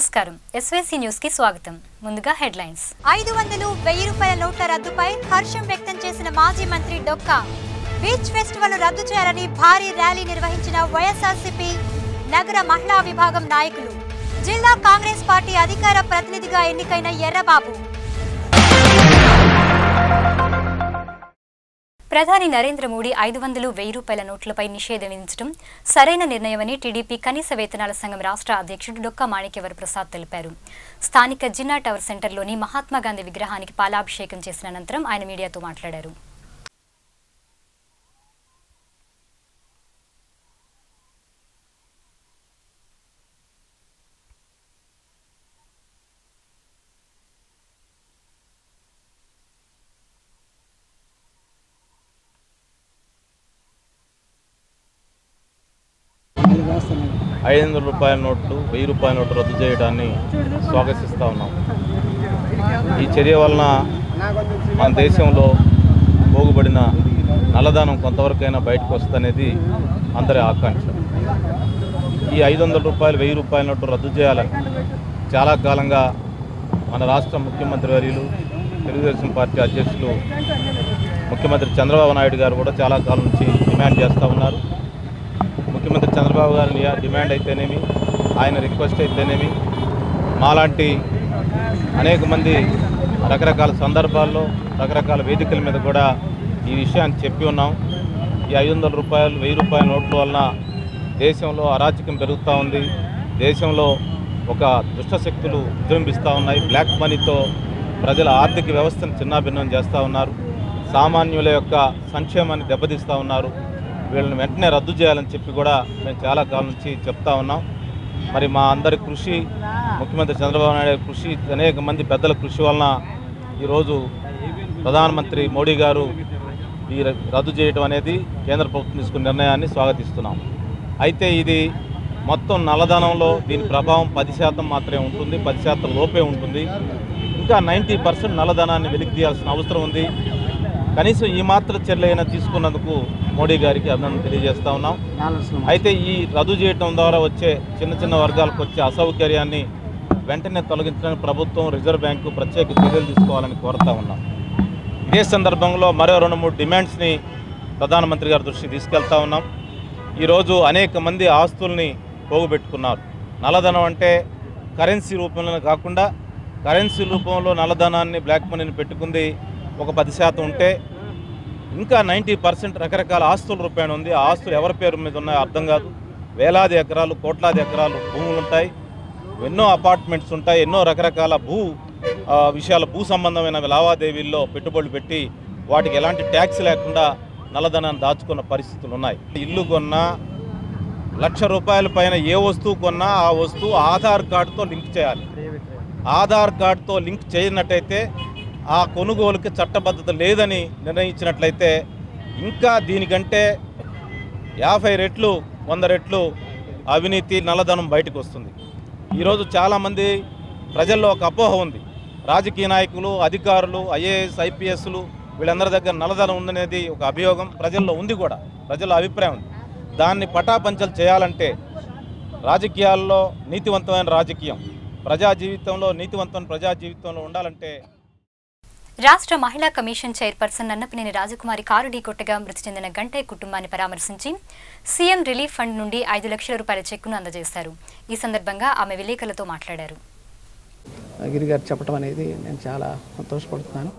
నమస్కారం. ఎస్వైసీ న్యూస్కి స్వాగతం. ముందుగా హెడ్లైన్స్. ఐదు వందలు వెయ్యి రూపాయల నోట్ల రద్దుపై హర్షం వ్యక్తం చేసిన మాజీ మంత్రి డొక్కా. బీచ్ ఫెస్టివల్ రద్దు చేయాలని భారీ ర్యాలీ నిర్వహించిన వైఎస్ఆర్సీపీ నగర మహిళా విభాగం నాయకులు. జిల్లా కాంగ్రెస్ పార్టీ అధికార ప్రతినిధిగా ఎన్నికైన ఎర్రబాబు. ప్రధాని నరేంద్ర మోడీ ఐదు వందలు వెయ్యి రూపాయల నోట్లపై నిషేధం విధించడం సరైన నిర్ణయమని టీడీపీ కనీస వేతనాల సంఘం రాష్ట్ర అధ్యక్షుడు డొక్కా మాణిక్యవర్ ప్రసాద్ తెలిపారు. స్థానిక జిన్నా టవర్ సెంటర్లోని మహాత్మాగాంధీ విగ్రహానికి పాలాభిషేకం చేసిన అనంతరం ఆయన మీడియాతో మాట్లాడారు. ఐదు వందల రూపాయల నోట్లు వెయ్యి రూపాయల నోట్లు రద్దు చేయడాన్ని స్వాగతిస్తూ ఉన్నాం. ఈ చర్య వలన మన దేశంలో పోగుబడిన నల్లధనం కొంతవరకైనా బయటకు వస్తుందనేది అందరి ఆకాంక్ష. ఈ ఐదు వందల రూపాయలు వెయ్యి రూపాయల నోట్లు రద్దు చేయాలని చాలా కాలంగా మన రాష్ట్ర ముఖ్యమంత్రి వర్యులు తెలుగుదేశం పార్టీ అధ్యక్షులు ముఖ్యమంత్రి చంద్రబాబు నాయుడు గారు కూడా చాలా కాలం నుంచి డిమాండ్ చేస్తూ ఉన్నారు. ముఖ్యమంత్రి చంద్రబాబు గారి డిమాండ్ అయితేనేమి ఆయన రిక్వెస్ట్ అయితేనేమి మాలాంటి అనేక మంది రకరకాల సందర్భాల్లో రకరకాల వేదికల మీద కూడా ఈ విషయాన్ని చెప్పి ఉన్నాం. ఈ ఐదు వందల రూపాయలు వెయ్యి రూపాయల నోట్ల వలన దేశంలో అరాచకం పెరుగుతూ ఉంది. దేశంలో ఒక దుష్టశక్తులు విజృంభిస్తూ ఉన్నాయి. బ్లాక్ మనీతో ప్రజల ఆర్థిక వ్యవస్థను చిన్నాభిన్నం చేస్తూ ఉన్నారు. సామాన్యుల యొక్క సంక్షేమాన్ని దెబ్బతీస్తూ ఉన్నారు. వీళ్ళని వెంటనే రద్దు చేయాలని చెప్పి కూడా మేము చాలా కాలం నుంచి చెప్తా ఉన్నాం. మరి మా అందరి కృషి ముఖ్యమంత్రి చంద్రబాబు నాయుడు కృషి అనేక మంది పెద్దల కృషి వలన ఈరోజు ప్రధానమంత్రి మోడీ గారు ఈ రద్దు చేయడం అనేది కేంద్ర ప్రభుత్వం తీసుకున్న నిర్ణయాన్ని స్వాగతిస్తున్నాం. అయితే ఇది మొత్తం నల్లధనంలో దీని ప్రభావం పది శాతం మాత్రమే ఉంటుంది పది శాతం లోపే ఉంటుంది. ఇంకా నైంటీ పర్సెంట్ నల్లధనాన్ని వెలికి తీయాల్సిన అవసరం ఉంది. కనీసం ఈ మాత్ర చర్యలైనా తీసుకున్నందుకు మోడీ గారికి అభినందన తెలియజేస్తా ఉన్నాం. అయితే ఈ రద్దు చేయడం ద్వారా వచ్చే చిన్న చిన్న వర్గాలకు వచ్చే అసౌకర్యాన్ని వెంటనే తొలగించడానికి ప్రభుత్వం రిజర్వ్ బ్యాంకు ప్రత్యేక చర్యలు తీసుకోవాలని కోరుతా ఉన్నాం. ఇదే సందర్భంలో మరో రెండు మూడు డిమాండ్స్ని ప్రధానమంత్రి గారి దృష్టికి తీసుకెళ్తా ఉన్నాం. ఈరోజు అనేక మంది ఆస్తుల్ని పోగుపెట్టుకున్నారు నల్లధనం అంటే కరెన్సీ రూపంలో కాకుండా కరెన్సీ రూపంలో నల్లధనాన్ని బ్లాక్ మనీని పెట్టుకుంది ఒక పది శాతం ఉంటే ఇంకా నైంటీ పర్సెంట్ రకరకాల ఆస్తుల రూపాయన ఉంది. ఆ ఆస్తులు ఎవరి పేరు మీద ఉన్నాయో అర్థం కాదు. వేలాది ఎకరాలు కోట్లాది ఎకరాలు భూములు ఉంటాయి. ఎన్నో అపార్ట్మెంట్స్ ఉంటాయి. ఎన్నో రకరకాల భూ విషయాలు విషయాల భూ సంబంధమైన లావాదేవీల్లో పెట్టుబడులు పెట్టి వాటికి ఎలాంటి ట్యాక్స్ లేకుండా నల్లధనాన్ని దాచుకున్న పరిస్థితులు ఉన్నాయి. ఇల్లు కొన్నా లక్ష రూపాయల పైన ఏ వస్తువు కొన్నా ఆ వస్తువు ఆధార్ కార్డుతో లింక్ చేయాలి. ఆధార్ కార్డుతో లింక్ చేయనట్టయితే ఆ కొనుగోలుకి చట్టబద్ధత లేదని నిర్ణయించినట్లయితే ఇంకా దీనికంటే యాభై రెట్లు వంద రెట్లు అవినీతి నల్లధనం బయటకు వస్తుంది. ఈరోజు చాలామంది ప్రజల్లో ఒక అపోహ ఉంది. రాజకీయ నాయకులు అధికారులు ఐఏఎస్ ఐపీఎస్లు వీళ్ళందరి దగ్గర నల్లధనం ఉందనేది ఒక అభియోగం ప్రజల్లో ఉంది కూడా. ప్రజల అభిప్రాయం ఉంది. దాన్ని పటాపంచలు చేయాలంటే రాజకీయాల్లో నీతివంతమైన రాజకీయం ప్రజా జీవితంలో నీతివంతమైన ప్రజా జీవితంలో ఉండాలంటే రాష్ట్ర మహిళా commission chairperson Nannapaneni Rajakumari car ఢీకొట్టగా మృతి చెందిన గంటయ్య కుటుంబాన్ని పరామర్శించి సీఎం రిలీఫ్ ఫండ్ నుండి ఐదు లక్షల రూపాయల చెక్కును అందజేశారు. ఈ సందర్భంగా ఆమె విలేకరులతో మాట్లాడారు. గిరి గారు చెప్పడం అనేది నేను చాలా సంతోషపడుతున్నాను.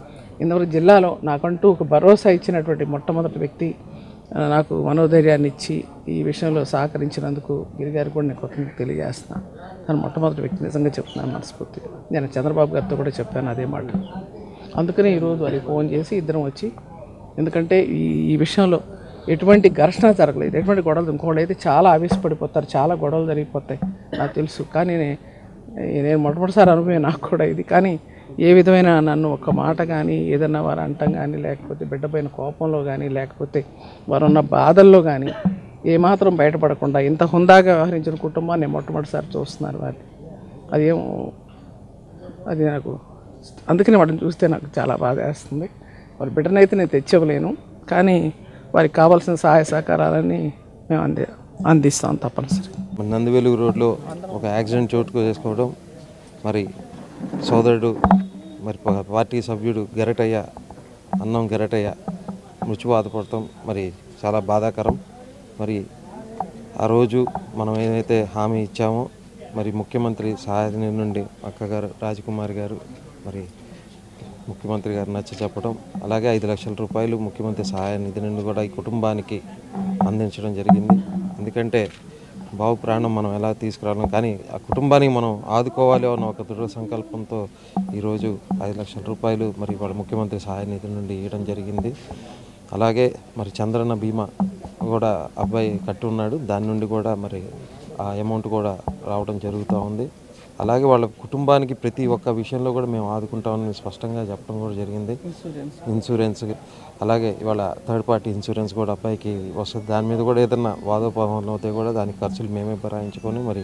ఇంతవరకు జిల్లాలో నాకంటూ ఒక భరోసా ఇచ్చినటువంటి మొట్టమొదటి వ్యక్తి నాకు మనోధైర్యాన్ని ఇచ్చి ఈ విషయంలో సహకరించినందుకు గిరిగారు కూడా నేను కృతజ్ఞత తెలియజేస్తున్నాను. తను మొట్టమొదటి వ్యక్తి. నిజంగా చెప్తున్నాను మనస్ఫూర్తిగా. నేను చంద్రబాబు గారితో కూడా చెప్పాను అదే మాట. అందుకనే ఈరోజు వారికి ఫోన్ చేసి ఇద్దరం వచ్చి ఎందుకంటే ఈ ఈ విషయంలో ఎటువంటి ఘర్షణ జరగలేదు. ఎటువంటి గొడవలు ఇంకోటి అయితే చాలా ఆవేశపడిపోతారు చాలా గొడవలు జరిగిపోతాయి నాకు తెలుసు. కానీ నేను మొట్టమొదటిసారి అనుభవం నాకు కూడా ఇది. కానీ ఏ విధమైన నన్ను ఒక మాట కానీ ఏదన్నా వారు అంటం కానీ లేకపోతే బిడ్డపైన కోపంలో కానీ లేకపోతే వారు ఉన్న బాధల్లో కానీ ఏమాత్రం బయటపడకుండా ఇంత హుందాగా వ్యవహరించిన కుటుంబాన్ని మొట్టమొదటిసారి చూస్తున్నారు వారిని అదేం అది నాకు అందుకని వాటిని చూస్తే నాకు చాలా బాధ వేస్తుంది. వాళ్ళ బిడ్డనైతే నేను తెచ్చివ్వలేను. కానీ వారికి కావాల్సిన సహాయ సహకారాలని మేము అంది అందిస్తాం తప్పనిసరి నందివెలుగు రోడ్లో ఒక యాక్సిడెంట్ చోటుకు చేసుకోవడం మరి సోదరుడు మరి ప- పార్టీ సభ్యుడు గెరటయ్య అన్నం గెరటయ్య మృత్యు బాధపడతాం మరి చాలా బాధాకరం. మరి ఆ రోజు మనం ఏదైతే హామీ ఇచ్చామో మరి ముఖ్యమంత్రి సహాయ నుండి అక్కగారు రాజకుమారి గారు మరి ముఖ్యమంత్రి గారు నచ్చ చెప్పడం అలాగే ఐదు లక్షల రూపాయలు ముఖ్యమంత్రి సహాయ నిధి నుండి కూడా ఈ కుటుంబానికి అందించడం జరిగింది. ఎందుకంటే బావు ప్రాణం మనం ఎలా తీసుకురావడం కానీ ఆ కుటుంబానికి మనం ఆదుకోవాలి అన్న ఒక దృఢ సంకల్పంతో ఈరోజు ఐదు లక్షల రూపాయలు మరి వాళ్ళ ముఖ్యమంత్రి సహాయ నిధి నుండి ఇవ్వడం జరిగింది. అలాగే మరి చంద్రన్న బీమా కూడా అబ్బాయి కట్టి ఉన్నాడు. దాని నుండి కూడా మరి ఆ అమౌంట్ కూడా రావడం జరుగుతూ ఉంది. అలాగే వాళ్ళ కుటుంబానికి ప్రతి ఒక్క విషయంలో కూడా మేము ఆదుకుంటామని స్పష్టంగా చెప్పడం కూడా జరిగింది. ఇన్సూరెన్స్ అలాగే ఇవాళ థర్డ్ పార్టీ ఇన్సూరెన్స్ కూడా అబ్బాయికి వస్తుంది. దాని మీద కూడా ఏదన్నా వాదోపవాదం అవుతే కూడా దానికి ఖర్చులు మేమే భరాయించుకొని మరి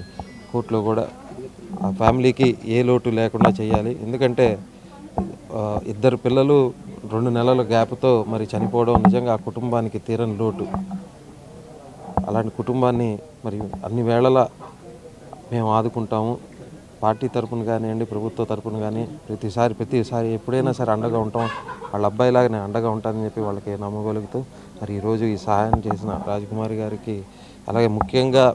కోర్టులో కూడా ఆ ఫ్యామిలీకి ఏ లోటు లేకుండా చేయాలి. ఎందుకంటే ఇద్దరు పిల్లలు రెండు నెలల గ్యాప్తో మరి చనిపోవడం నిజంగా ఆ కుటుంబానికి తీరని లోటు. అలాంటి కుటుంబాన్ని మరి అన్ని వేళలా మేము ఆదుకుంటాము. పార్టీ తరపున కానివ్వండి ప్రభుత్వ తరపున కానీ ప్రతిసారి ప్రతిసారి ఎప్పుడైనా సరే అండగా ఉంటాం. వాళ్ళ అబ్బాయిలాగా నేను అండగా ఉంటానని చెప్పి వాళ్ళకి నమ్మగలుగుతూ మరి ఈరోజు ఈ సహాయం చేసిన రాజకుమారి గారికి అలాగే ముఖ్యంగా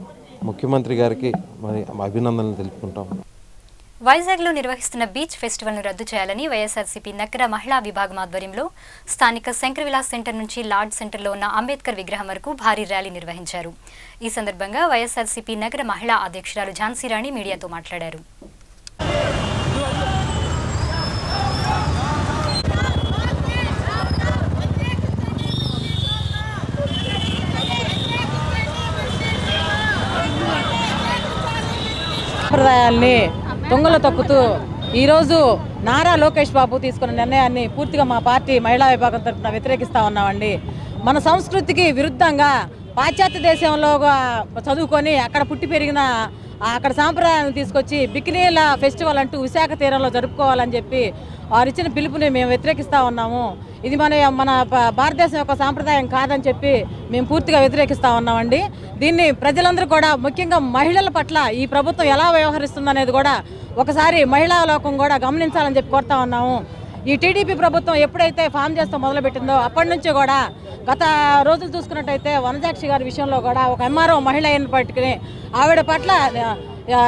ముఖ్యమంత్రి గారికి మరి అభినందనలు తెలుపుకుంటాం. వైజాగ్లో నిర్వహిస్తున్న బీచ్ ఫెస్టివల్ను రద్దు చేయాలని వైఎస్ఆర్సీపీ నగర మహిళా విభాగం ఆధ్వర్యంలో స్థానిక శంకర్ విలాస్ సెంటర్ నుంచి లార్డ్ సెంటర్లో ఉన్న అంబేద్కర్ విగ్రహం వరకు భారీ ర్యాలీ నిర్వహించారు. ఈ సందర్భంగా వైఎస్ఆర్సీపీ నగర మహిళా అధ్యక్షురాలు ఝాన్సీ రాణి మీడియాతో మాట్లాడారు. సంప్రదాయాల్ని దొంగలు తొక్కుతూ ఈరోజు నారా లోకేష్ బాబు తీసుకున్న నిర్ణయాన్ని పూర్తిగా మా పార్టీ మహిళా విభాగం తరఫున వ్యతిరేకిస్తూ ఉన్నామండి. మన సంస్కృతికి విరుద్ధంగా పాశ్చాత్య దేశంలో చదువుకొని అక్కడ పుట్టి పెరిగిన అక్కడ సాంప్రదాయాన్ని తీసుకొచ్చి బికినీల ఫెస్టివల్ అంటూ విశాఖ తీరంలో జరుపుకోవాలని చెప్పి వారు ఇచ్చిన పిలుపుని మేము వ్యతిరేకిస్తూ ఉన్నాము. ఇది మన మన భారతదేశం యొక్క సాంప్రదాయం కాదని చెప్పి మేము పూర్తిగా వ్యతిరేకిస్తూ ఉన్నామండి. దీన్ని ప్రజలందరూ కూడా ముఖ్యంగా మహిళల పట్ల ఈ ప్రభుత్వం ఎలా వ్యవహరిస్తుందనేది కూడా ఒకసారి మహిళా లోకం కూడా గమనించాలని చెప్పి కోరుతా ఉన్నాము. ఈ టీడీపీ ప్రభుత్వం ఎప్పుడైతే ఫామ్ చేస్తూ మొదలుపెట్టిందో అప్పటి నుంచి కూడా గత రోజులు చూసుకున్నట్టయితే వనజాక్షి గారి విషయంలో కూడా ఒక ఎంఆర్ఓ మహిళ అయిన పట్టుకుని ఆవిడ పట్ల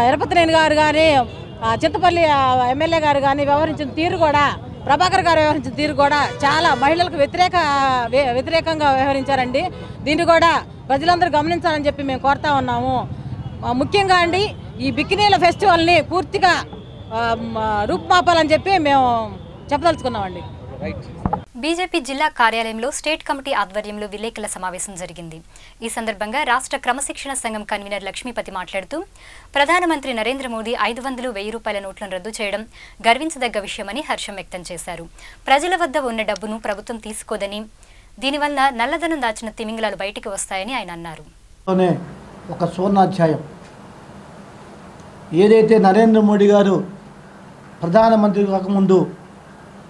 ఎరపతినేని గారు కానీ చింతపల్లి ఎమ్మెల్యే గారు కానీ వ్యవహరించిన తీరు కూడా ప్రభాకర్ గారు వ్యవహరించిన తీరు కూడా చాలా మహిళలకు వ్యతిరేక వ్య- వ్యతిరేకంగా వ్యవహరించారండి. దీన్ని కూడా ప్రజలందరూ గమనించాలని చెప్పి మేము కోరుతా ఉన్నాము. ముఖ్యంగా అండి ఈ బికినీల ఫెస్టివల్ని పూర్తిగా రూపుమాపాలని చెప్పి మేము చెప్పదలుచుకున్నామండి. బీజేపీ జిల్లా కార్యాలయంలో స్టేట్ కమిటీ ఆధ్వర్యంలో విలేకరుల సమావేశం జరిగింది. ఈ సందర్భంగా రాష్ట్ర క్రమశిక్షణ సంఘం కన్వీనర్ లక్ష్మీపతి మాట్లాడుతూ ప్రధానమంత్రి నరేంద్ర మోదీ ఐదు వందలు వెయ్యి రూపాయల నోట్లను రద్దు చేయడం గర్వించదగ్గ విషయమని హర్షం వ్యక్తం చేశారు. ప్రజల వద్ద ఉన్న డబ్బును ప్రభుత్వం తీసుకోదని దీనివల్ల నల్లధనం దాచిన తిమింగలాలు బయటికి వస్తాయని ఆయన అన్నారు. ఒక సువర్ణాధ్యాయం. ఏదైతే నరేంద్ర మోడీ గారు ప్రధానమంత్రి కాకముందు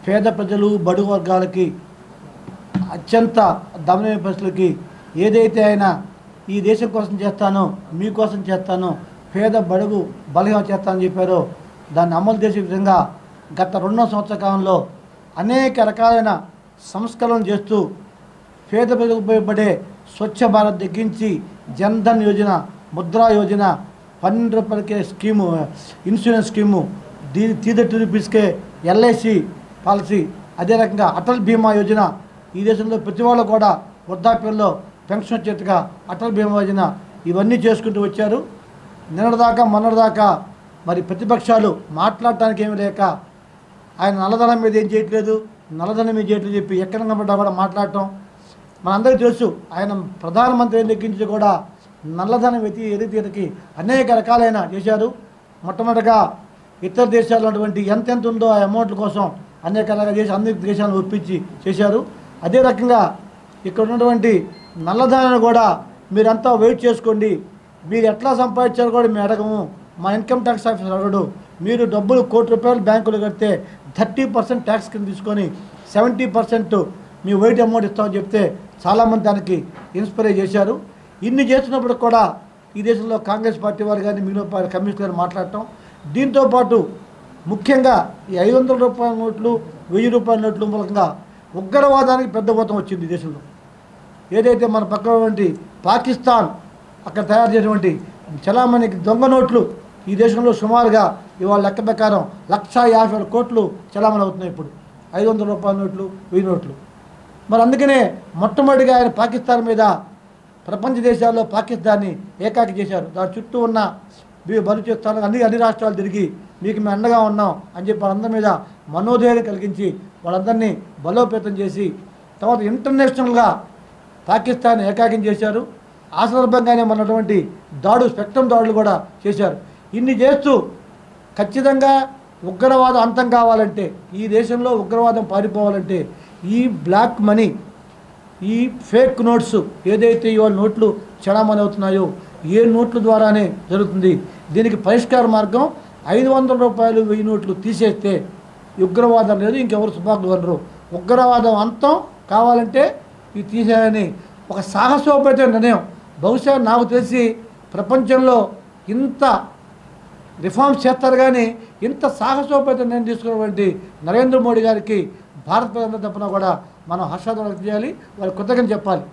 పేద ప్రజలు బడుగు వర్గాలకి అత్యంత దమనమైన పరిస్థితులకి ఏదైతే ఆయన ఈ దేశం కోసం చేస్తానో మీకోసం చేస్తానో పేద బడుగు బలహీన చేస్తానని చెప్పారో దాన్ని అమలు చేసే విధంగా గత రెండో సంవత్సర కాలంలో అనేక రకాలైన సంస్కరణలు చేస్తూ పేద ప్రజలకు ఉపయోగపడే స్వచ్ఛ భారత్ తగ్గించి జన్ధన్ యోజన ముద్రా యోజన పన్నెండు రూపాయలకే స్కీము ఇన్సూరెన్స్ స్కీము దీని థర్టీ రూపీస్కే ఎల్ఐసి పాలసీ అదే రకంగా అటల్ బీమా యోజన. ఈ దేశంలో ప్రతి వాళ్ళు కూడా వృద్ధాప్యంలో పెన్షన్ వచ్చేట్టుగా అటల్ బీమా యోజన ఇవన్నీ చేసుకుంటూ వచ్చారు. నిన్నటిదాకా మొన్నటిదాకా మరి ప్రతిపక్షాలు మాట్లాడటానికి ఏమి లేక ఆయన నల్లధనం మీద ఏం చేయట్లేదు నల్లధనం మీద చేయట్లేదు చెప్పి ఎక్కడ కనబడ్డా కూడా మాట్లాడటం. మనందరికీ తెలుసు ఆయన ప్రధానమంత్రి లెక్కించి కూడా నల్లధనం వ్యతి ఎదితీరకి అనేక రకాలైన చేశారు. మొట్టమొదటిగా ఇతర దేశాల్లో ఉన్నటువంటి ఎంతెంత ఉందో ఆ అమౌంట్ల కోసం అనేక రకాల దేశ అన్ని దేశాలను ఒప్పించి చేశారు. అదే రకంగా ఇక్కడ ఉన్నటువంటి నల్లధనాన్ని కూడా మీరంతా వెయిట్ చేసుకోండి. మీరు ఎట్లా సంపాదించారో కూడా మేము అడగము. మా ఇన్కమ్ ట్యాక్స్ ఆఫీసర్ అడగడు మీరు డబ్బులు కోటి రూపాయలు బ్యాంకులో కడితే థర్టీ పర్సెంట్ ట్యాక్స్ కింద తీసుకొని సెవెంటీ పర్సెంట్ మీ వెయిట్ అమౌంట్ ఇస్తామని చెప్తే చాలామంది దానికి ఇన్స్పైర్ చేశారు. ఇన్ని చేస్తున్నప్పుడు కూడా ఈ దేశంలో కాంగ్రెస్ పార్టీ వారు కానీ మిగిలిన పార్టీ కమ్యూనిస్ట్ గారు మాట్లాడటం. దీంతోపాటు ముఖ్యంగా ఈ ఐదు వందల రూపాయల నోట్లు వెయ్యి రూపాయల నోట్ల మూలంగా ఉగ్రవాదానికి పెద్ద ఊతం వచ్చింది ఈ దేశంలో. ఏదైతే మన పక్కనటువంటి పాకిస్తాన్ అక్కడ తయారు చేసినటువంటి చలామణికి దొంగ నోట్లు ఈ దేశంలో సుమారుగా ఇవాళ లెక్క ప్రకారం లక్ష యాభై వేల కోట్లు చలామణి అవుతున్నాయి ఇప్పుడు. ఐదు వందల రూపాయల నోట్లు వెయ్యి నోట్లు. మరి అందుకనే మొట్టమొదటిగా ఆయన పాకిస్తాన్ మీద ప్రపంచ దేశాల్లో పాకిస్తాన్ని ఏకాకి చేశారు. దాని చుట్టూ ఉన్న మీ బలుచిస్తాను అన్ని అన్ని రాష్ట్రాలు తిరిగి మీకు మేము అండగా ఉన్నాం అని చెప్పి వాళ్ళందరి మీద మనోధైర్యం కలిగించి వాళ్ళందరినీ బలోపేతం చేసి తర్వాత ఇంటర్నేషనల్గా పాకిస్తాన్ ఏకాకిం చేశారు. ఆ సందర్భంగానే మనటువంటి దాడు స్పెక్ట్రమ్ దాడులు కూడా చేశారు. ఇన్ని చేస్తూ ఖచ్చితంగా ఉగ్రవాదం అంతం కావాలంటే ఈ దేశంలో ఉగ్రవాదం పారిపోవాలంటే ఈ బ్లాక్ మనీ ఈ ఫేక్ నోట్స్ ఏదైతే ఇవాళ నోట్లు చలామణి అవుతున్నాయో ఏ నోట్ల ద్వారానే జరుగుతుంది? దీనికి పరిష్కార మార్గం ఐదు వందల రూపాయలు వెయ్యి నోట్లు తీసేస్తే ఉగ్రవాదం లేదు ఇంకెవరు సుభాగ్లు అనరు ఉగ్రవాదం అంతం కావాలంటే ఇది తీసేయాలని ఒక సాహసోపేత నిర్ణయం. బహుశా నాకు తెలిసి ప్రపంచంలో ఇంత రిఫార్మ్స్ చేస్తారు కానీ ఇంత సాహసోపేత నిర్ణయం తీసుకున్నటువంటి నరేంద్ర మోడీ గారికి భారత ప్రజల తప్పున కూడా మనం హర్షాదం చేయాలి వాళ్ళు కృతజ్ఞత చెప్పాలి.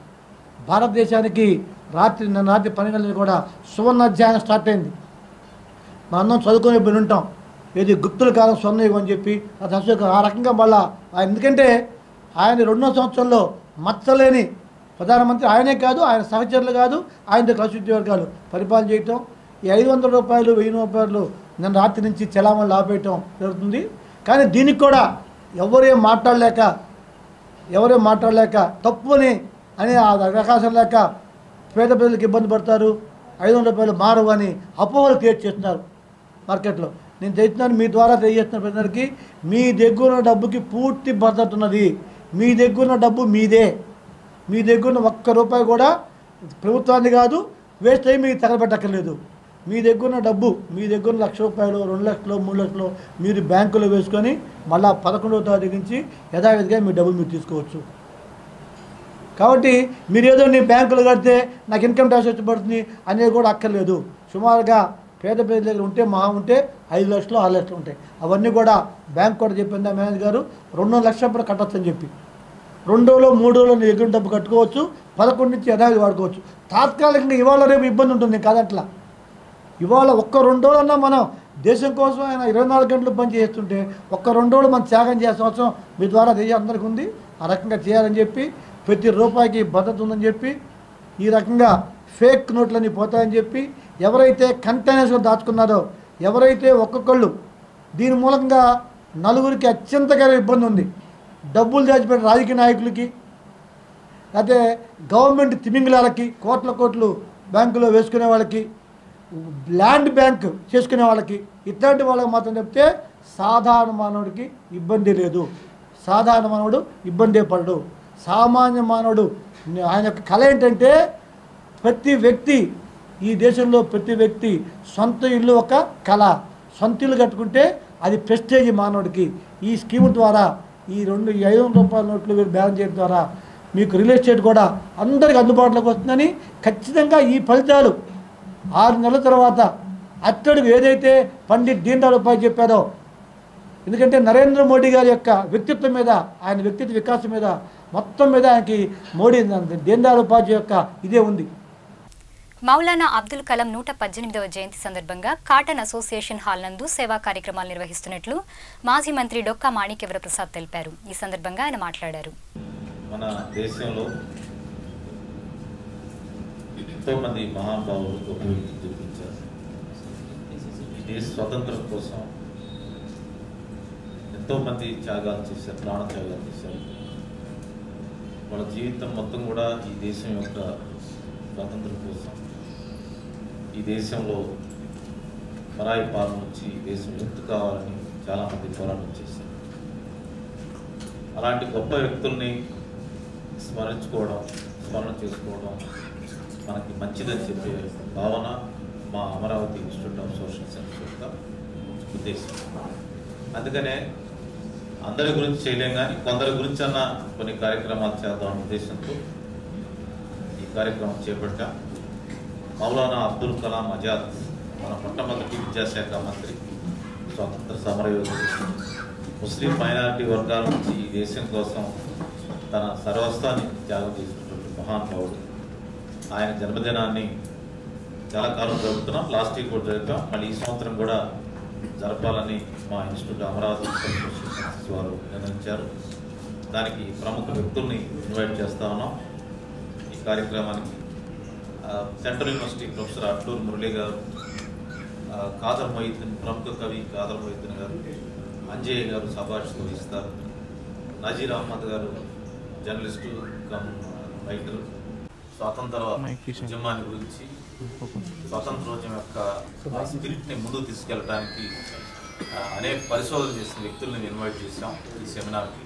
భారతదేశానికి రాత్రి నిన్న రాత్రి పన్నెండు కూడా సువర్ణ అధ్యాయం స్టార్ట్ అయింది. మనం చదువుకునే పోయి ఉంటాం. ఏది గుప్తుల కాలం స్వర్ణయుగం అని చెప్పి అది అశోక ఆ రకంగా మళ్ళా ఆయన ఎందుకంటే ఆయన రెండో సంవత్సరంలో మచ్చలేని ప్రధానమంత్రి ఆయనే కాదు ఆయన సహచరులు కాదు ఆయనతో కలిసి ఉద్యోగాలు పరిపాలన చేయటం. ఈ ఐదు వందల రూపాయలు వెయ్యి రూపాయలు నిన్న రాత్రి నుంచి చలామణి ఆపేయటం జరుగుతుంది. కానీ దీనికి కూడా ఎవరేం మాట్లాడలేక ఎవరే మాట్లాడలేక తప్పుని అని ఆ అవకాశం లేక పేద ప్రజలకు ఇబ్బంది పడతారు ఐదు వందల రూపాయలు మారు అని అపోహలు క్రియేట్ చేస్తున్నారు మార్కెట్లో. నేను చేస్తున్నాను మీ ద్వారా తెలియజేస్తున్న ప్రజలకి. మీ దగ్గర ఉన్న డబ్బుకి పూర్తి భద్రత ఉన్నది. మీ దగ్గర ఉన్న డబ్బు మీదే. మీ దగ్గర ఉన్న ఒక్క రూపాయి కూడా ప్రభుత్వాన్ని కాదు వేస్ట్ అయ్యి మీకు తగలబెట్టక్కర్లేదు. మీ దగ్గర ఉన్న డబ్బు మీ దగ్గర ఉన్న లక్ష రూపాయలు రెండు లక్షలు మూడు లక్షలు మీరు బ్యాంకులో వేసుకొని మళ్ళా పదకొండవ తారీఖు నుంచి యథావిధిగా మీ డబ్బులు మీరు తీసుకోవచ్చు. కాబట్టి మీరు ఏదో నీ బ్యాంకులు కడితే నాకు ఇన్కమ్ ట్యాక్స్ వచ్చి పడుతుంది అనేది కూడా అక్కర్లేదు. సుమారుగా పేద ప్రజల దగ్గర ఉంటే మహా ఉంటే ఐదు లక్షలు ఆరు లక్షలు ఉంటాయి. అవన్నీ కూడా బ్యాంక్ కూడా చెప్పింది మేనేజర్ గారు రెండు లక్షలు కూడా కట్టచ్చు అని చెప్పి. రెండోలో మూడోలో నీ దగ్గర డబ్బు కట్టుకోవచ్చు పదకొండు నుంచి యథావిధి వాడుకోవచ్చు. తాత్కాలికంగా ఇవాళ రేపు ఇబ్బంది ఉంటుంది కాదట్లా? ఇవాళ ఒక్క రెండు రోజులన్నా మనం దేశం కోసం ఆయన ఇరవై నాలుగు గంటలు పని చేస్తుంటే ఒక్క రెండు రోజులు మనం త్యాగం చేసే అవసరం మీ ద్వారా దేశం అందరికీ ఉంది. ఆ రకంగా చేయాలని చెప్పి ప్రతి రూపాయికి భద్రత ఉందని చెప్పి ఈ రకంగా ఫేక్ నోట్లన్నీ పోతాయని చెప్పి ఎవరైతే కంటైనర్స్లో దాచుకున్నారో ఎవరైతే ఒక్కొక్కళ్ళు దీని మూలంగా నలుగురికి అత్యంతకర ఇబ్బంది ఉంది. డబ్బులు దాచిపెట్టిన రాజకీయ నాయకులకి లేకపోతే గవర్నమెంట్ తిమింగిలాలకి కోట్ల కోట్లు బ్యాంకులో వేసుకునే వాళ్ళకి ల్యాండ్ బ్యాంక్ చేసుకునే వాళ్ళకి ఇట్లాంటి వాళ్ళకి మాత్రం చెప్తే సాధారణ మానవుడికి ఇబ్బంది లేదు. సాధారణ మానవుడు ఇబ్బంది పడడు. సామాన్య మానవుడు ఆయన యొక్క కళ ఏంటంటే ప్రతి వ్యక్తి ఈ దేశంలో ప్రతి వ్యక్తి సొంత ఇల్లు ఒక కళ. సొంత ఇల్లు కట్టుకుంటే అది ప్రెస్టేజ్ మానవుడికి. ఈ స్కీమ్ ద్వారా ఈ రెండు ఐదు వందల రూపాయల నోట్లు మీరు బ్యాన్ చేయడం ద్వారా మీకు రియల్ ఎస్టేట్ కూడా అందరికి అందుబాటులోకి వస్తుందని ఖచ్చితంగా ఈ ఫలితాలు ఆరు నెలల తర్వాత అత్తడికి ఏదైతే పండిట్ దీన్ దయాళ్ ఉపాయ్ చెప్పారో ఎందుకంటే నరేంద్ర మోడీ గారి యొక్క వ్యక్తిత్వం మీద ఆయన వ్యక్తిత్వ వికాసం మీద మొత్తం మీద ఆయనకి మోడీ దీన్ దయాళ్ ఉపాధ్యాయ యొక్క ఇదే ఉంది. మౌలానా అబ్దుల్ కలాం నూట పద్దెనిమిదవ జయంతి సందర్భంగా కాటన్ అసోసియేషన్ హాల్ నందు సేవా కార్యక్రమాలు నిర్వహిస్తున్నట్లు మాజీ మంత్రి డొక్కా మాణిక్యవర ప్రసాద్ తెలిపారు. ఈ సందర్భంగా ఆయన మాట్లాడారు. మన దేశంలో ఎంతోమంది మహానుభావులు గొప్ప చూపించారు. ఇది స్వతంత్రం కోసం ఎంతోమంది త్యాగాలు చేశారు ప్రాణ త్యాగాలు చేశారు. వాళ్ళ జీవితం మొత్తం కూడా ఈ దేశం యొక్క స్వాతంత్రం కోసం. ఈ దేశంలో పరాయి పాలన నుంచి ఈ దేశం ఎత్తు కావాలని చాలామంది పోరాటం చేశారు. అలాంటి గొప్ప వ్యక్తుల్ని స్మరించుకోవడం స్మరణ చేసుకోవడం మనకి మంచిదని చెప్పే భావన మా Amaravati institute of social science యొక్క ఉద్దేశం. అందుకనే అందరి గురించి చేయలేం కానీ కొందరి గురించి అన్న కొన్ని కార్యక్రమాలు చేద్దాం ఉద్దేశంతో ఈ కార్యక్రమం చేపట్టా. మౌలానా అబ్దుల్ కలాం ఆజాద్ మన మొట్టమొదటి విద్యాశాఖ మంత్రి స్వాతంత్ర సమరయోధుడు. ముస్లిం మైనారిటీ వర్గాల నుంచి ఈ దేశం కోసం తన సర్వస్వాన్ని త్యాగం చేసినటువంటి మహానుభావుడు ఆయన జన్మదినాన్ని చాలా కాలం జరుపుతున్నాం. లాస్ట్ ఇయర్ కూడా జరిపాం. మళ్ళీ ఈ సంవత్సరం కూడా జరపాలని మా ఇన్స్టిట్యూట్ అమరావతి వారు నిర్ణయించారు. దానికి ప్రముఖ వ్యక్తుల్ని ఇన్వైట్ చేస్తా ఉన్నాం. ఈ కార్యక్రమానికి central university professor Atluru Murali garu Khader Mohiddin ప్రముఖ కవి కాదర్ మొహిద్దీన్ గారు అంజయ్య గారు సభాషితో ఇస్తారు. నజీర్ అహ్మద్ గారు జర్నలిస్టు కమ్ రైటర్. స్వాతంత్ర ఉద్యమాన్ని గురించి స్వాతంత్రోద్యమం యొక్క స్పిరిట్ని ముందుకు తీసుకెళ్ళడానికి అనేక పరిశోధన చేసిన వ్యక్తుల్ని ఇన్వైట్ చేశాం ఈ సెమినార్కి.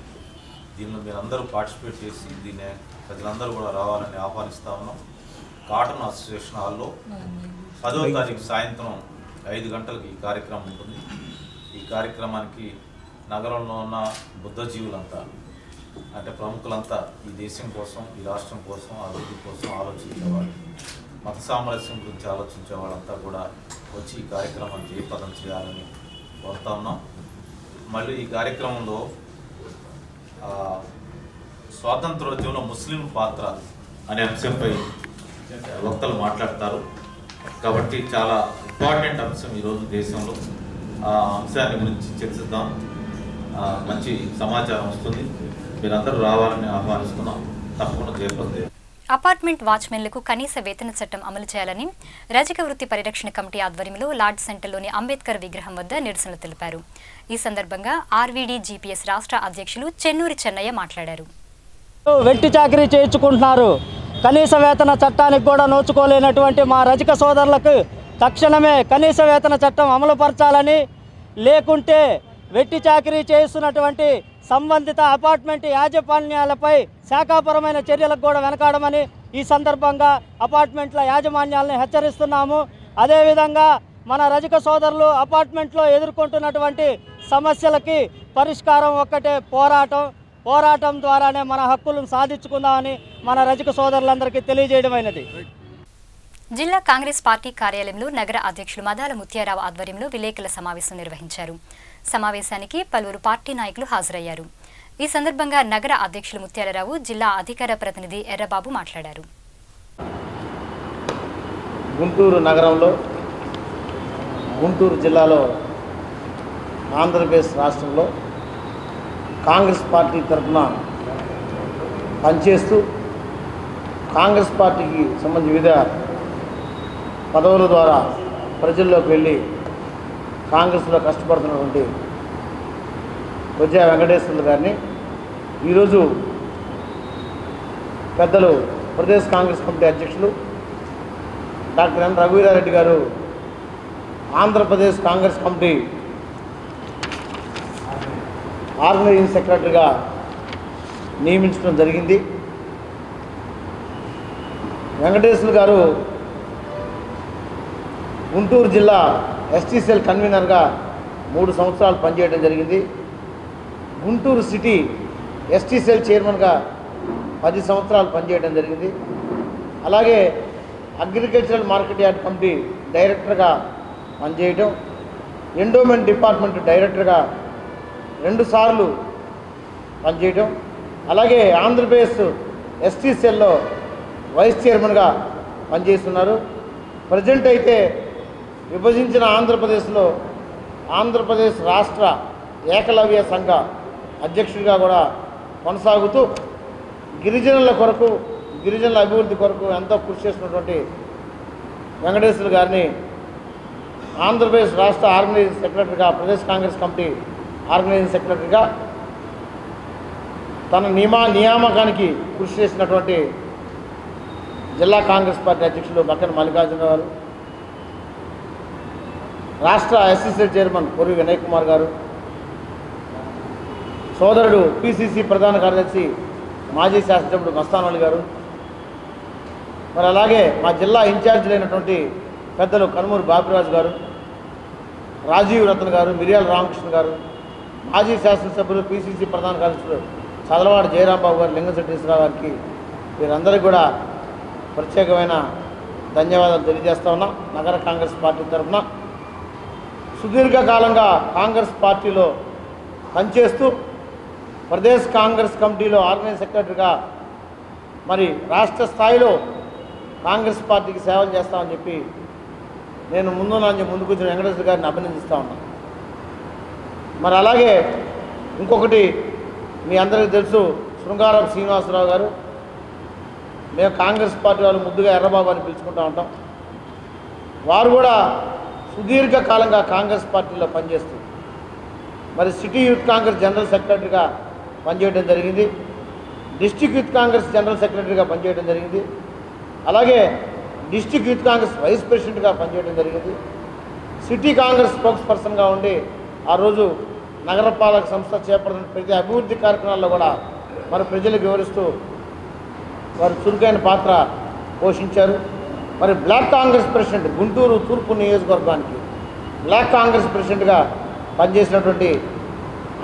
దీనిలో మీరు అందరూ పార్టిసిపేట్ చేసి దీన్ని ప్రజలందరూ కూడా రావాలని ఆహ్వానిస్తా ఉన్నాం. కాటన్ అసోసియేషన్ హాల్లో పదో తారీఖు సాయంత్రం ఐదు గంటలకు ఈ కార్యక్రమం ఉంటుంది. ఈ కార్యక్రమానికి నగరంలో ఉన్న బుద్ధజీవులంతా అంటే ప్రముఖులంతా ఈ దేశం కోసం ఈ రాష్ట్రం కోసం అభివృద్ధి కోసం ఆలోచించేవాళ్ళు. మత సామరస్యం గురించి ఆలోచించే వాళ్ళంతా కూడా వచ్చి ఈ కార్యక్రమాన్ని జయప్రదం చేయాలని కోరుతా ఉన్నాం. మళ్ళీ ఈ కార్యక్రమంలో స్వాతంత్రోద్యమంలో ముస్లిం పాత్ర అనే అంశంపై వక్తలు మాట్లాడతారు. కాబట్టి చాలా ఇంపార్టెంట్ అంశం ఈరోజు దేశంలో. ఆ అంశాన్ని గురించి చర్చిద్దాం. మంచి సమాచారం వస్తుంది. మీరందరూ రావాలని ఆహ్వానిస్తున్నాం. తప్పకుండా జయప్రదే అపార్ట్మెంట్ వాచ్మెన్లకు కనీస వేతన చట్టం అమలు చేయాలని రజక వృత్తి పరిరక్షణ కమిటీ ఆధ్వర్యంలో లార్డ్ సెంటర్లోని అంబేద్కర్ విగ్రహం వద్ద నిరసనలు తెలిపారు. ఈ సందర్భంగా ఆర్వీడీ జీపీఎస్ రాష్ట్ర అధ్యక్షులు చెన్నూరి చెన్నయ్య మాట్లాడారు. వెట్టి చాకరీ చేయించుకుంటున్నారు. కనీస వేతన చట్టానికి కూడా నోచుకోలేనటువంటి మా రజక సోదరులకు తక్షణమే కనీస వేతన చట్టం అమలుపరచాలని లేకుంటే వెట్టి చాకరీ చేస్తున్నటువంటి సంబంధిత అపార్ట్మెంట్ యాజమాన్యాలపై శాఖాపరమైన చర్యలకు కూడా వెనకాడమని ఈ సందర్భంగా అపార్ట్మెంట్ల యాజమాన్యాలను హెచ్చరిస్తున్నాము. అదేవిధంగా మన రజక సోదరులు అపార్ట్మెంట్లో ఎదుర్కొంటున్నటువంటి సమస్యలకి పరిష్కారం ఒక్కటే పోరాటం. పోరాటం ద్వారానే మన హక్కులను సాధించుకుందామని మన రజక సోదరులందరికీ తెలియజేయడమైనది. జిల్లా కాంగ్రెస్ పార్టీ కార్యాలయంలో నగర అధ్యక్షులు మదాల ముత్యారావు ఆధ్వర్యంలో విలేకరుల సమావేశం నిర్వహించారు. సమావేశానికి పలువురు పార్టీ నాయకులు హాజరయ్యారు. ఈ సందర్భంగా నగర అధ్యక్షులు ముత్యాలరావు జిల్లా అధికార ప్రతినిధి ఎర్రబాబు మాట్లాడారు. గుంటూరు నగరంలో గుంటూరు జిల్లాలో ఆంధ్రప్రదేశ్ రాష్ట్రంలో కాంగ్రెస్ పార్టీ తరఫున పనిచేస్తూ కాంగ్రెస్ పార్టీకి సంబంధించి వివిధ పదవుల ద్వారా ప్రజల్లోకి వెళ్ళి కాంగ్రెస్లో కష్టపడుతున్నటువంటి విజయ వెంకటేశ్వర్లు గారిని. ఈరోజు పెద్దలు ప్రదేశ్ కాంగ్రెస్ కమిటీ అధ్యక్షులు doctor N Raghuveera Reddy garu Andhra Pradesh Congress committee organising సెక్రటరీగా నియమించడం జరిగింది. వెంకటేశ్వర గారు గుంటూరు జిల్లా ఎస్టీసీఎల్ కన్వీనర్గా మూడు సంవత్సరాలు పనిచేయడం జరిగింది. గుంటూరు సిటీ ఎస్టీసీఎల్ చైర్మన్గా పది సంవత్సరాలు పనిచేయడం జరిగింది. అలాగే అగ్రికల్చరల్ మార్కెట్ యార్డ్ కమిటీ డైరెక్టర్గా పనిచేయటం ఎండోమెంట్ డిపార్ట్మెంట్ డైరెక్టర్గా రెండుసార్లు పనిచేయటం అలాగే ఆంధ్రప్రదేశ్ ఎస్టీసీఎల్లో వైస్ చైర్మన్గా పనిచేస్తున్నారు. ప్రజెంట్ అయితే విభజించిన ఆంధ్రప్రదేశ్లో ఆంధ్రప్రదేశ్ రాష్ట్ర ఏకలవ్య సంఘ అధ్యక్షుడిగా కూడా కొనసాగుతూ గిరిజనుల కొరకు గిరిజనుల అభివృద్ధి కొరకు ఎంతో కృషి చేసినటువంటి వెంకటేశ్వర గారిని ఆంధ్రప్రదేశ్ రాష్ట్ర ఆర్గనైజింగ్ సెక్రటరీగా ప్రదేశ్ కాంగ్రెస్ కమిటీ ఆర్గనైజింగ్ సెక్రటరీగా తన నియమా నియామకానికి కృషి చేసినటువంటి జిల్లా కాంగ్రెస్ పార్టీ అధ్యక్షులు మక్కన మల్లికార్జున గారు రాష్ట్ర ఎస్సీసీ చైర్మన్ పూర్వి వినయ్ కుమార్ గారు సోదరుడు పిసిసి ప్రధాన కార్యదర్శి మాజీ శాసనసభ్యుడు మస్తానాలు గారు మరి అలాగే మా జిల్లా ఇన్ఛార్జీలైనటువంటి పెద్దలు కనుమూరు బాబురాజు గారు రాజీవ్ రతన్ గారు మిరియాల రామకృష్ణ గారు మాజీ శాసనసభ్యులు పిసిసి ప్రధాన కార్యదర్శులు చదలవాడ జయరాంబాబు గారు లింగశెట్టేశ్వరరావు గారికి వీరందరికీ కూడా ప్రత్యేకమైన ధన్యవాదాలు తెలియజేస్తా ఉన్నాం. నగర కాంగ్రెస్ పార్టీ తరఫున సుదీర్ఘకాలంగా కాంగ్రెస్ పార్టీలో పనిచేస్తూ ప్రదేశ్ కాంగ్రెస్ కమిటీలో ఆర్గనైజ్ సెక్రటరీగా మరి రాష్ట్ర స్థాయిలో కాంగ్రెస్ పార్టీకి సేవలు చేస్తామని చెప్పి నేను ముందు నా ముందుకు వచ్చిన వెంకటేశ్వర గారిని అభినందిస్తూ ఉన్నాను మరి అలాగే ఇంకొకటి మీ అందరికీ తెలుసు శృంగారం శ్రీనివాసరావు గారు. మేము కాంగ్రెస్ పార్టీ వాళ్ళు ముద్దుగా ఎర్రబాబు అని పిలుచుకుంటూ ఉంటాం. వారు కూడా సుదీర్ఘకాలంగా కాంగ్రెస్ పార్టీలో పనిచేస్తుంది మరి సిటీ యూత్ కాంగ్రెస్ జనరల్ సెక్రటరీగా పనిచేయడం జరిగింది. డిస్టిక్ యూత్ కాంగ్రెస్ జనరల్ సెక్రటరీగా పనిచేయడం జరిగింది. అలాగే డిస్టిక్ యూత్ కాంగ్రెస్ వైస్ ప్రెసిడెంట్గా పనిచేయడం జరిగింది. సిటీ కాంగ్రెస్ స్పోక్స్ పర్సన్గా ఉండి ఆ రోజు నగరపాలక సంస్థ చేపడుతున్న ప్రతి అభివృద్ధి కార్యక్రమాల్లో కూడా మరి ప్రజలకు వివరిస్తూ వారు చురుకైన పాత్ర పోషించారు. మరి బ్లాక్ కాంగ్రెస్ ప్రెసిడెంట్ గుంటూరు తూర్పు నియోజకవర్గానికి బ్లాక్ కాంగ్రెస్ ప్రెసిడెంట్గా పనిచేసినటువంటి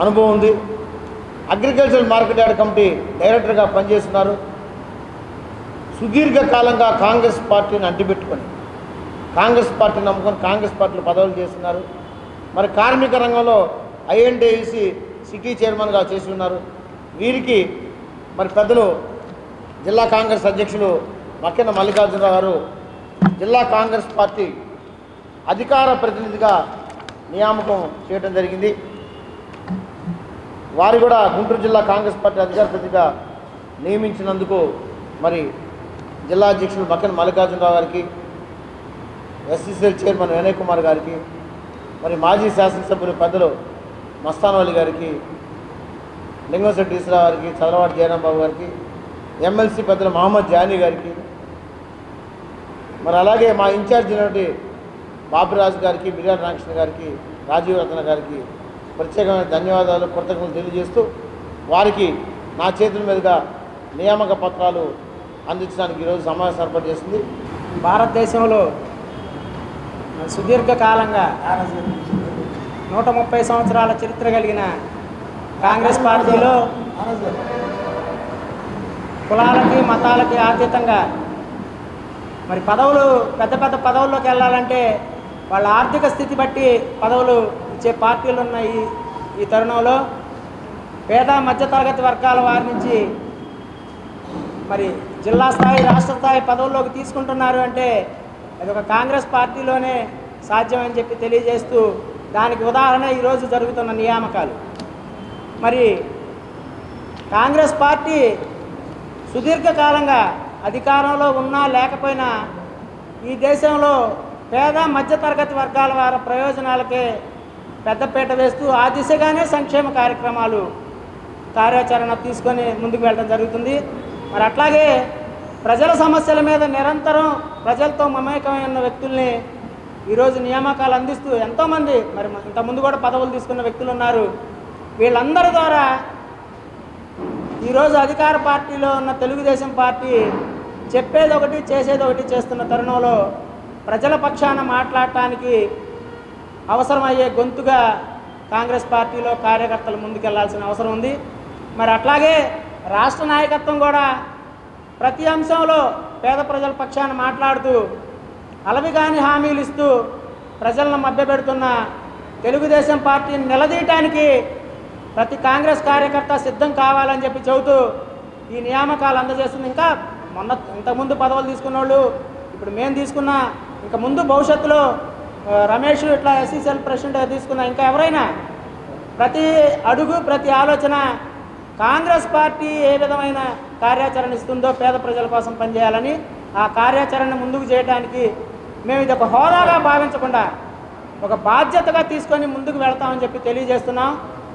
అనుభవం ఉంది. అగ్రికల్చర్ మార్కెట్ యార్డ్ కమిటీ డైరెక్టర్గా పనిచేస్తున్నారు. సుదీర్ఘకాలంగా కాంగ్రెస్ పార్టీని అంటిపెట్టుకొని కాంగ్రెస్ పార్టీని నమ్ముకొని కాంగ్రెస్ పార్టీలో పదవులు చేస్తున్నారు. మరి కార్మిక రంగంలో ఐఎన్డేసి సిటీ చైర్మన్గా చేసి ఉన్నారు. వీరికి మరి పెద్దలు జిల్లా కాంగ్రెస్ అధ్యక్షులు మక్కెన మల్లికార్జునరావు గారు జిల్లా కాంగ్రెస్ పార్టీ అధికార ప్రతినిధిగా నియామకం చేయడం జరిగింది. వారు కూడా గుంటూరు జిల్లా కాంగ్రెస్ పార్టీ అధికార ప్రతినిధిగా నియమించినందుకు మరి జిల్లా అధ్యక్షులు మక్కెన మల్లికార్జునరావు గారికి ఎస్సీసీఎల్ చైర్మన్ వినయ్ కుమార్ గారికి మరి మాజీ శాసనసభ్యులు పెద్దలు మస్తానవల్లి గారికి లింగంశెట్టి ఈశ్వరరావు గారికి చదలవాడి జయరాంబాబు గారికి ఎమ్మెల్సీ పెద్దలు మహమ్మద్ జానీ గారికి మరి అలాగే మా ఇన్ఛార్జ్ అయినటువంటి బాబిరాజు గారికి బిర్యానీ రామకృష్ణ గారికి రాజీవ్ రత్న గారికి ప్రత్యేకమైన ధన్యవాదాలు కృతజ్ఞతలు తెలియజేస్తూ వారికి నా చేతుల మీదుగా నియామక పత్రాలు అందించడానికి ఈరోజు సమావేశం ఏర్పాటు చేసింది. భారతదేశంలో సుదీర్ఘకాలంగా నూట ముప్పై సంవత్సరాల చరిత్ర కలిగిన కాంగ్రెస్ పార్టీలో కులాలకి మతాలకి ఆతీతంగా మరి పదవులు పెద్ద పెద్ద పదవుల్లోకి వెళ్ళాలంటే వాళ్ళ ఆర్థిక స్థితి బట్టి పదవులు ఇచ్చే పార్టీలు ఉన్న ఈ ఈ తరుణంలో పేద మధ్యతరగతి వర్గాల వారి నుంచి మరి జిల్లా స్థాయి రాష్ట్ర స్థాయి పదవుల్లోకి తీసుకుంటున్నారు అంటే అది ఒక కాంగ్రెస్ పార్టీలోనే సాధ్యమని చెప్పి తెలియజేస్తూ దానికి ఉదాహరణ ఈరోజు జరుగుతున్న నియామకాలు. మరి కాంగ్రెస్ పార్టీ సుదీర్ఘకాలంగా అధికారంలో ఉన్నా లేకపోయినా ఈ దేశంలో పేద మధ్యతరగతి వర్గాల వారి ప్రయోజనాలకే పెద్దపీట వేస్తూ ఆ దిశగానే సంక్షేమ కార్యక్రమాలు కార్యాచరణ తీసుకొని ముందుకు వెళ్ళడం జరుగుతుంది. మరి అట్లాగే ప్రజల సమస్యల మీద నిరంతరం ప్రజలతో మమేకమైన వ్యక్తుల్ని ఈరోజు నియామకాలు అందిస్తూ ఎంతోమంది మరి ఇంతకుముందు కూడా పదవులు తీసుకున్న వ్యక్తులు ఉన్నారు. వీళ్ళందరి ద్వారా ఈరోజు అధికార పార్టీలో ఉన్న తెలుగుదేశం పార్టీ చెప్పేది ఒకటి చేసేది ఒకటి చేస్తున్న తరుణంలో ప్రజల పక్షాన మాట్లాడటానికి అవసరమయ్యే గొంతుగా కాంగ్రెస్ పార్టీలో కార్యకర్తలు ముందుకెళ్ళాల్సిన అవసరం ఉంది. మరి అట్లాగే రాష్ట్ర నాయకత్వం కూడా ప్రతి అంశంలో పేద ప్రజల పక్షాన మాట్లాడుతూ అలవిగాని హామీలు ఇస్తూ ప్రజలను మభ్యపెడుతున్న తెలుగుదేశం పార్టీని నిలదీయటానికి ప్రతి కాంగ్రెస్ కార్యకర్త సిద్ధం కావాలని చెప్పి చెబుతూ ఈ నియామకాలు అందజేస్తుంది. ఇంకా మొన్న ఇంతకుముందు పదవులు తీసుకున్న వాళ్ళు ఇప్పుడు మేము తీసుకున్న ఇంకా ముందు భవిష్యత్తులో రమేష్ ఇట్లా ఎస్సీసీఎల్ ప్రెసిడెంట్ తీసుకున్న ఇంకా ఎవరైనా ప్రతి అడుగు ప్రతి ఆలోచన కాంగ్రెస్ పార్టీ ఏ విధమైన కార్యాచరణ ఇస్తుందో పేద ప్రజల కోసం పనిచేయాలని ఆ కార్యాచరణ ముందుకు చేయడానికి మేము ఇది ఒక హోదాగా భావించకుండా ఒక బాధ్యతగా తీసుకొని ముందుకు వెళ్తామని చెప్పి తెలియజేస్తున్నాం.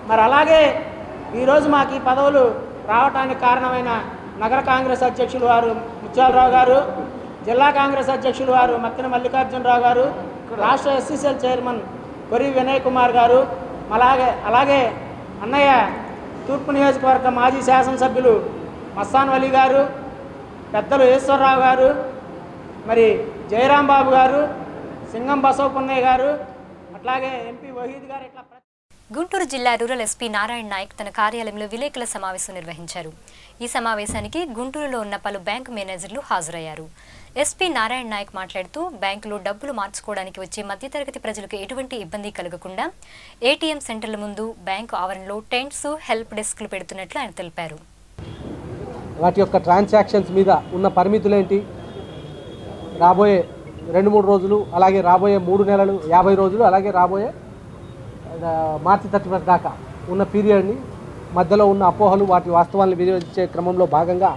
మరి అలాగే ఈరోజు మాకు ఈ పదవులు రావడానికి కారణమైన నగర కాంగ్రెస్ అధ్యక్షులు వారు ముత్యాలరావు గారు జిల్లా కాంగ్రెస్ అధ్యక్షులు వారు మక్కిన మల్లికార్జునరావు గారు రాష్ట్ర ఎస్సీసీఎల్ చైర్మన్ కొరి వినయ్ కుమార్ గారు అలాగే అలాగే అన్నయ్య తూర్పు నియోజకవర్గ మాజీ శాసనసభ్యులు మస్తాన్ వలీ గారు పెద్దలు ఈశ్వరరావు గారు మరి జయరాం బాబు గారు సింగం బసవపున్నయ్య గారు అట్లాగే ఎంపీ వహీద్ గారు ఇట్లా గుంటూరు జిల్లా రూరల్ ఎస్పీ నారాయణ నాయక్ తన కార్యాలయంలో విలేకరుల సమావేశం నిర్వహించారు. ఈ సమావేశానికి గుంటూరులో ఉన్న పలు బ్యాంకు మేనేజర్లు హాజరయ్యారు. ఎస్పీ నారాయణ నాయక్ మాట్లాడుతూ బ్యాంకులో డబ్బులు మార్చుకోవడానికి వచ్చే మధ్యతరగతి ప్రజలకు ఎటువంటి ఇబ్బంది కలగకుండా ఏటీఎం సెంటర్ల ముందు బ్యాంకు ఆవరణలో టెంట్స్ హెల్ప్ డెస్క్లు పెడుతున్నట్లు ఆయన తెలిపారు. వాటి యొక్క ట్రాన్సాక్షన్స్ మీద ఉన్న పరిమితులేంటి? రాబోయే రెండు మూడు రోజులు అలాగే రాబోయే మూడు నెలలు యాభై రోజులు అలాగే రాబోయే మార్చి థర్టీ ఫస్ట్ దాకా ఉన్న పీరియడ్ని మధ్యలో ఉన్న అపోహలు వాటి వాస్తవాలను వినియోగించే క్రమంలో భాగంగా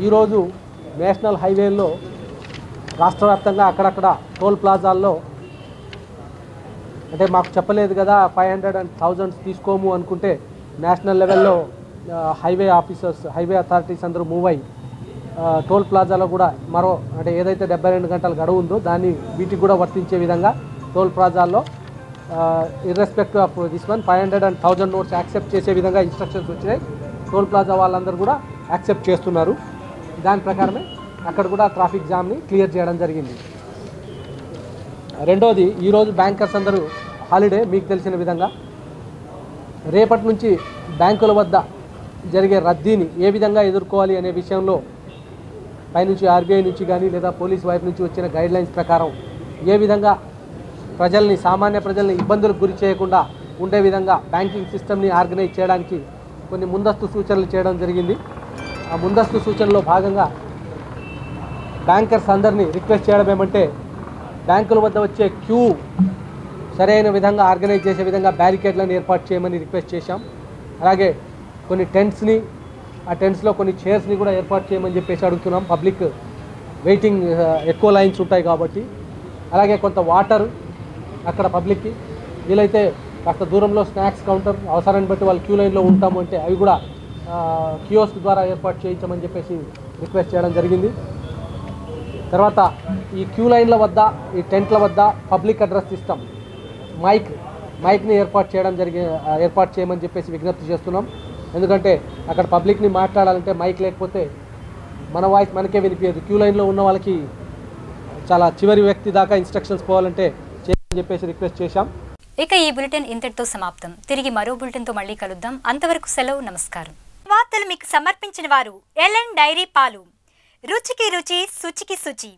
ఈరోజు నేషనల్ హైవేల్లో రాష్ట్ర వ్యాప్తంగా అక్కడక్కడ టోల్ ప్లాజాల్లో అంటే మాకు చెప్పలేదు కదా ఫైవ్ హండ్రెడ్ అండ్ థౌజండ్స్ తీసుకోము అనుకుంటే నేషనల్ లెవెల్లో హైవే ఆఫీసర్స్ హైవే అథారిటీస్ అందరూ మూవ్ అయ్యి టోల్ ప్లాజాలో కూడా మరో అంటే ఏదైతే డెబ్బై రెండు గంటల గడువు ఉందో దాన్ని వీటికి కూడా వర్తించే విధంగా toll ప్లాజాల్లో irrespective of this one five hundred and thousand notes accept చేసే విధంగా ఇన్స్ట్రక్షన్స్ వచ్చినాయి. టోల్ ప్లాజా వాళ్ళందరూ కూడా యాక్సెప్ట్ చేస్తున్నారు. దాని ప్రకారమే అక్కడ కూడా ట్రాఫిక్ జామ్ని క్లియర్ చేయడం జరిగింది. రెండోది ఈరోజు బ్యాంకర్స్ అందరూ హాలిడే మీకు తెలిసిన విధంగా రేపటి నుంచి బ్యాంకుల వద్ద జరిగే రద్దీని ఏ విధంగా ఎదుర్కోవాలి అనే విషయంలో పైనుంచి ఆర్బీఐ నుంచి కానీ లేదా పోలీస్ వైపు నుంచి వచ్చిన గైడ్లైన్స్ ప్రకారం ఏ విధంగా ప్రజల్ని సామాన్య ప్రజల్ని ఇబ్బందులకు గురి చేయకుండా ఉండే విధంగా బ్యాంకింగ్ సిస్టమ్ని ఆర్గనైజ్ చేయడానికి కొన్ని ముందస్తు సూచనలు చేయడం జరిగింది. ఆ ముందస్తు సూచనలో భాగంగా బ్యాంకర్స్ అందరినీ రిక్వెస్ట్ చేయడం ఏమంటే బ్యాంకుల వద్ద వచ్చే క్యూ సరైన విధంగా ఆర్గనైజ్ చేసే విధంగా బ్యారికేడ్లను ఏర్పాటు చేయమని రిక్వెస్ట్ చేశాం. అలాగే కొన్ని టెంట్స్ని ఆ టెంట్స్లో కొన్ని చైర్స్ని కూడా ఏర్పాటు చేయమని చెప్పేసి అడుగుతున్నాం. పబ్లిక్ వెయిటింగ్ ఎక్కువ లైన్స్ ఉంటాయి కాబట్టి. అలాగే కొంత వాటర్ అక్కడ పబ్లిక్కి. వీలైతే కాస్త దూరంలో స్నాక్స్ కౌంటర్ అవసరాన్ని బట్టి వాళ్ళు క్యూ లైన్లో ఉంటాము అంటే అవి కూడా కియోస్క్ ద్వారా ఏర్పాటు చేయించమని చెప్పేసి రిక్వెస్ట్ చేయడం జరిగింది. తర్వాత ఈ క్యూ లైన్ల వద్ద ఈ టెంట్ల వద్ద పబ్లిక్ అడ్రస్ సిస్టమ్ మైక్ మైక్ని ఏర్పాటు చేయడం జరిగి ఏర్పాటు చేయమని చెప్పేసి విజ్ఞప్తి చేస్తున్నాం. ఎందుకంటే అక్కడ పబ్లిక్ని మాట్లాడాలంటే మైక్ లేకపోతే మన వాయిస్ మనకే వినిపించదు క్యూ లైన్లో ఉన్న వాళ్ళకి చాలా చివరి వ్యక్తి దాకా ఇన్స్ట్రక్షన్స్ పోవాలంటే చెప్పేసి రిక్వెస్ట్ చేశాం. ఇక ఈ బులెటిన్ ఇంతటితో సమాప్తం. తిరిగి మరో బులెటిన్తో మళ్ళీ కలుద్దాం. అంతవరకు సెలవు నమస్కారం. వార్తలు మీకు సమర్పించిన వారు ఎల్ఎన్ డైరీ పాలు. రుచికి రుచి శుచికి శుచి.